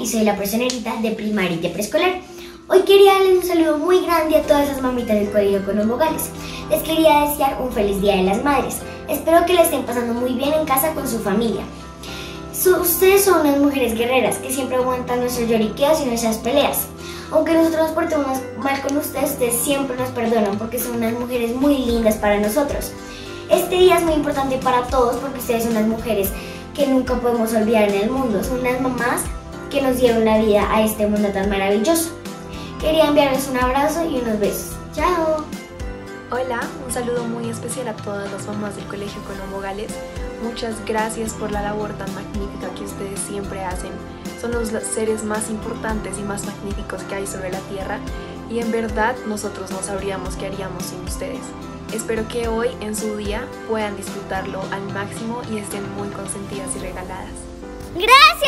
y soy la personerita de primaria y de preescolar. Hoy quería darles un saludo muy grande a todas esas mamitas del colegio con los Vogales. Les quería desear un feliz Día de las Madres. Espero que le estén pasando muy bien en casa con su familia. ustedes son unas mujeres guerreras que siempre aguantan nuestros lloriqueos y nuestras peleas. Aunque nosotros nos portemos mal con ustedes, ustedes siempre nos perdonan porque son unas mujeres muy lindas para nosotros. Este día es muy importante para todos porque ustedes son unas mujeres que nunca podemos olvidar en el mundo. Son unas mamás que nos dieron la vida a este mundo tan maravilloso. Quería enviarles un abrazo y unos besos. ¡Chao! Hola, un saludo muy especial a todas las mamás del Colegio Colombo Gales. Muchas gracias por la labor tan magnífica que ustedes siempre hacen son los seres más importantes y más magníficos que hay sobre la Tierra y en verdad nosotros no sabríamos qué haríamos sin ustedes. Espero que hoy en su día puedan disfrutarlo al máximo y estén muy consentidas y regaladas. Gracias